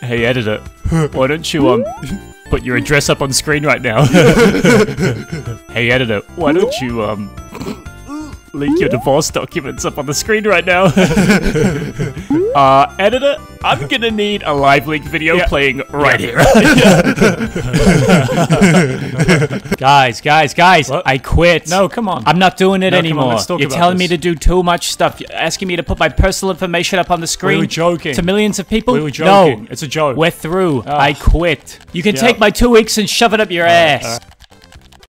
Hey, editor, why don't you um put your address up on screen right now? hey, editor, why don't you um leak your divorce documents up on the screen right now? uh, editor, I'm gonna need a live link video playing right here. guys, guys, guys, What? I quit. No, come on. I'm not doing it No, come on, anymore. You're about telling me to do too much stuff. You're asking me to put my personal information up on the screen. were joking. To millions of people? We were joking. No. It's a joke. We're through. I ah. quit. You can Yeah. take my two weeks and shove it up your ass.